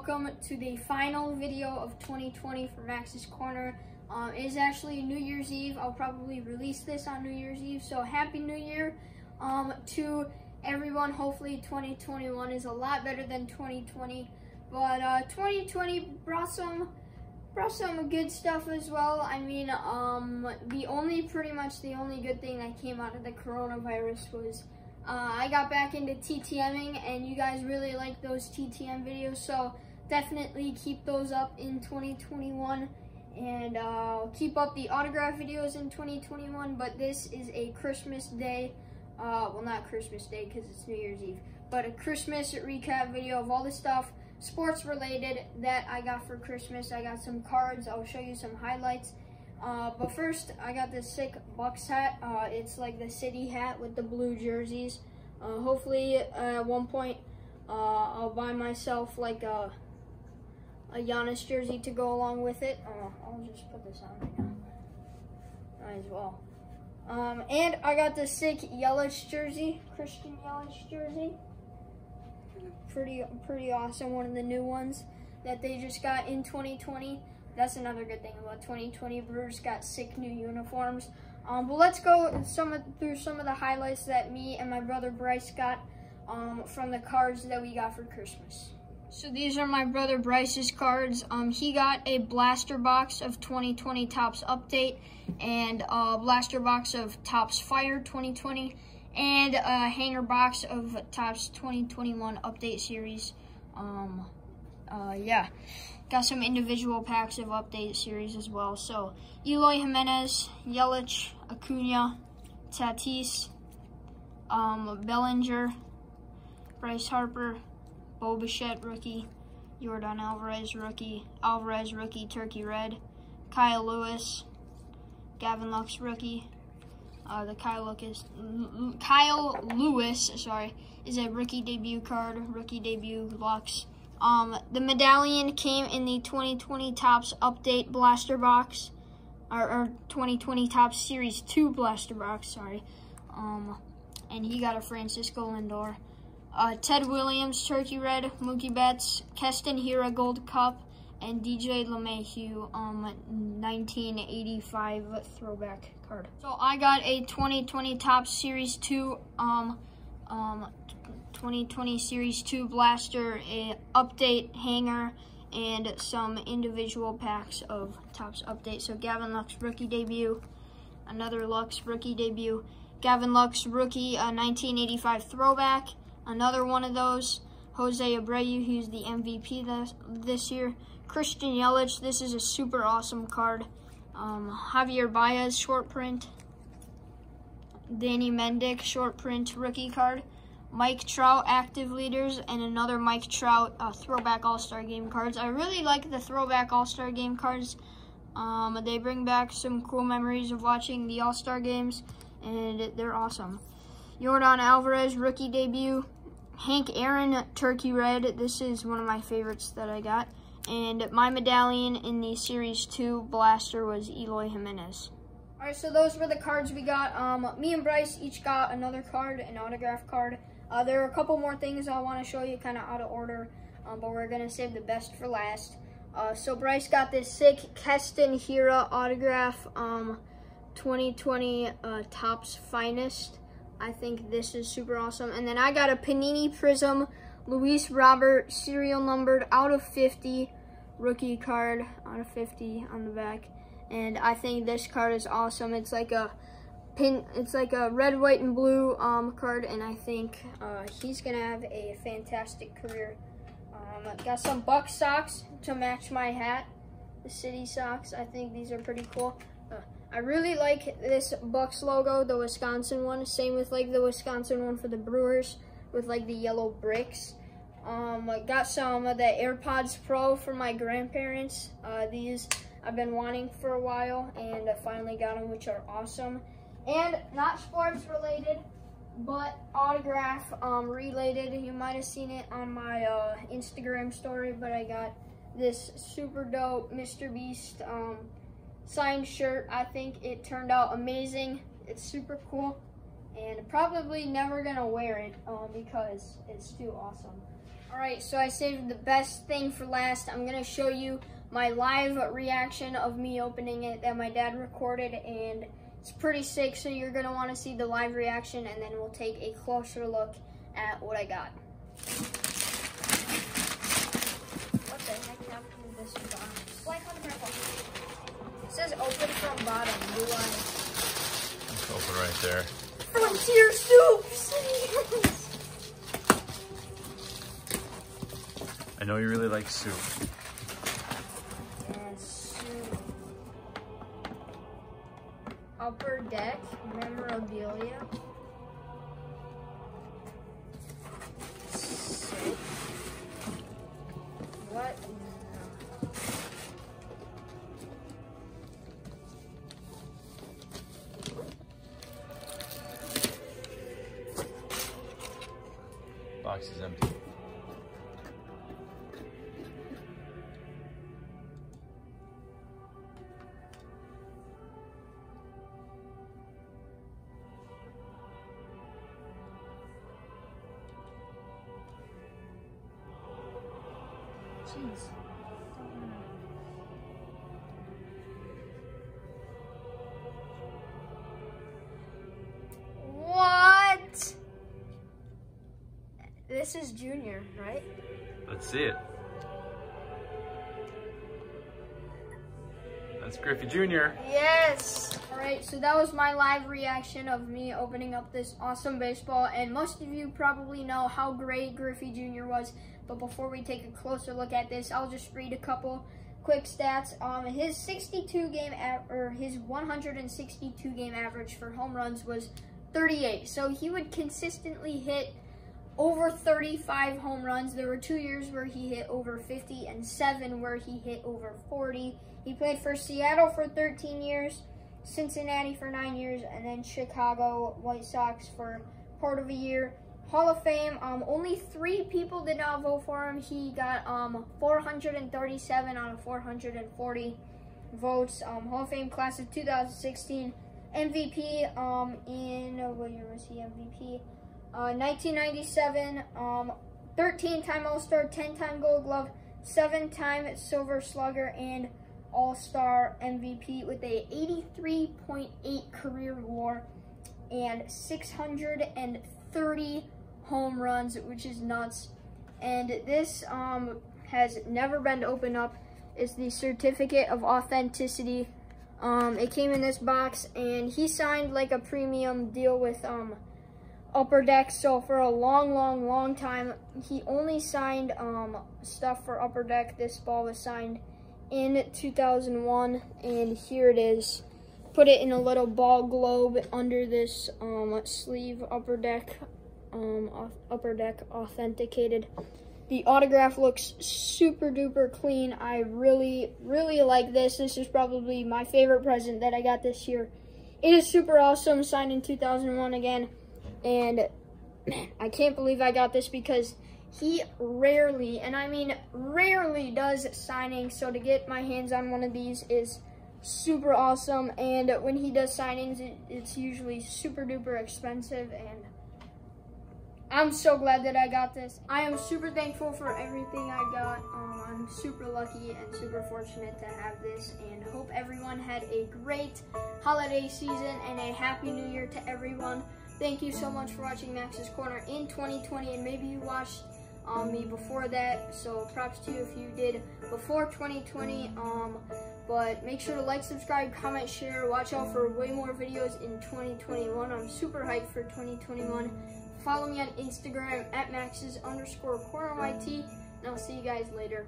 Welcome to the final video of 2020 for Max's Corner. Um, it is actually New Year's Eve. I'll probably release this on New Year's Eve. So happy New Year um, to everyone. Hopefully 2021 is a lot better than 2020. But uh, 2020 brought some brought some good stuff as well. I mean, um, the only pretty much the only good thing that came out of the coronavirus was uh, I got back into TTMing and you guys really like those TTM videos, so definitely keep those up in 2021 and uh, keep up the autograph videos in 2021, but this is a Christmas Day, uh, well not Christmas Day because it's New Year's Eve, but a Christmas recap video of all the stuff sports related that I got for Christmas. I got some cards, I'll show you some highlights uh, but first, I got this sick Bucks hat. Uh, it's like the city hat with the blue jerseys. Uh, hopefully, at one point, uh, I'll buy myself like a, a Giannis jersey to go along with it. Uh, I'll just put this on right now. Might as well. Um, and I got this sick Yelich jersey, Christian Yelich jersey. Pretty, pretty awesome. One of the new ones that they just got in 2020 that's another good thing about 2020. Brewers got sick new uniforms. Um, but let's go some of, through some of the highlights that me and my brother Bryce got um, from the cards that we got for Christmas. So these are my brother Bryce's cards. Um, he got a blaster box of 2020 Topps Update and a blaster box of Topps Fire 2020 and a hanger box of Topps 2021 Update Series. Um, uh, yeah. Got some individual packs of update series as well. So, Eloy Jimenez, Yelich, Acuna, Tatis, um, Bellinger, Bryce Harper, Bo Bichette, rookie, Yordan Alvarez, rookie, Alvarez, rookie, Turkey Red, Kyle Lewis, Gavin Lux, rookie. Uh, the Kyle Lucas, Kyle Lewis, sorry, is a rookie debut card, rookie debut Lux. Um, the medallion came in the 2020 Topps Update Blaster Box, or, or 2020 Topps Series 2 Blaster Box, sorry. Um, and he got a Francisco Lindor. Uh, Ted Williams, Turkey Red, Mookie Betts, Keston Hiura Gold Cup, and DJ LeMahieu, um, 1985 throwback card. So I got a 2020 Topps Series 2, um, um, 2020 Series 2 Blaster, a update hanger, and some individual packs of Topps Update. So Gavin Lux rookie debut, another Lux rookie debut, Gavin Lux rookie uh, 1985 throwback, another one of those, Jose Abreu, who's the MVP this, this year, Christian Yelich, this is a super awesome card, um, Javier Baez short print, Danny Mendick short print rookie card, Mike Trout active leaders, and another Mike Trout uh, throwback All-Star game cards. I really like the throwback All-Star game cards. Um, they bring back some cool memories of watching the All-Star games, and they're awesome. Yordan Alvarez rookie debut. Hank Aaron Turkey Red. This is one of my favorites that I got. And my medallion in the Series 2 blaster was Eloy Jimenez. All right, so those were the cards we got. Um, me and Bryce each got another card, an autograph card. Uh, there are a couple more things I want to show you kind of out of order, um, but we're going to save the best for last. Uh, so Bryce got this sick Keston Hiura autograph, um, 2020 uh, Topps Finest. I think this is super awesome. And then I got a Panini Prism Luis Robert serial numbered out of 50 rookie card out of 50 on the back. And I think this card is awesome. It's like a pin. It's like a red, white, and blue um, card, and I think uh, he's gonna have a fantastic career. Um, got some Buck socks to match my hat, the city socks. I think these are pretty cool. Uh, I really like this Bucks logo, the Wisconsin one. Same with like the Wisconsin one for the Brewers with like the yellow bricks. Um, I got some of the AirPods Pro for my grandparents. Uh, these I've been wanting for a while and I finally got them, which are awesome and not sports related, but autograph um, related. You might have seen it on my uh, Instagram story, but I got this super dope Mr. Beast um, signed shirt. I think it turned out amazing. It's super cool and probably never gonna wear it um, because it's too awesome. All right, so I saved the best thing for last. I'm gonna show you my live reaction of me opening it that my dad recorded and it's pretty sick, so you're gonna wanna see the live reaction and then we'll take a closer look at what I got. What the heck happened to this box? On purple. It says open from bottom, blue line. It's open right there. Frontier soups! I know you really like soup. Upper deck memorabilia. Box is empty. Jeez. This is Junior, right? Let's see it. That's Griffey Jr. Yes. All right, so that was my live reaction of me opening up this awesome baseball, and most of you probably know how great Griffey Jr. was. But before we take a closer look at this, I'll just read a couple quick stats. Um, his 62 game or his 162 game average for home runs was 38. So he would consistently hit over 35 home runs. There were two years where he hit over 50 and seven where he hit over 40. He played for Seattle for 13 years, Cincinnati for nine years, and then Chicago White Sox for part of a year. Hall of Fame, um, only three people did not vote for him. He got um, 437 out of 440 votes. Um, Hall of Fame class of 2016. MVP um, in, what year was he MVP? Uh, 1997, um, 13-time All-Star, 10-time Gold Glove, 7-time Silver Slugger, and All-Star MVP with a 83.8 career WAR and 630 home runs, which is nuts. And this um, has never been opened up. It's the Certificate of Authenticity. Um, it came in this box, and he signed like a premium deal with um, Upper Deck. So for a long, long, long time, he only signed um, stuff for Upper Deck. This ball was signed in 2001, and here it is. Put it in a little ball globe under this um, sleeve Upper Deck, um, Upper Deck authenticated. The autograph looks super duper clean. I really, really like this. This is probably my favorite present that I got this year. It is super awesome, signed in 2001 again. And I can't believe I got this because he rarely, and I mean rarely does signings. So to get my hands on one of these is super awesome. And when he does signings, it, it's usually super duper expensive and I'm so glad that I got this. I am super thankful for everything I got. Um, I'm super lucky and super fortunate to have this and hope everyone had a great holiday season and a happy new year to everyone. Thank you so much for watching Max's Corner in 2020, and maybe you watched um, me before that, so props to you if you did before 2020. Um, but make sure to like, subscribe, comment, share. Watch out for way more videos in 2021. I'm super hyped for 2021. Follow me on Instagram at Max's underscore corner YT, and I'll see you guys later.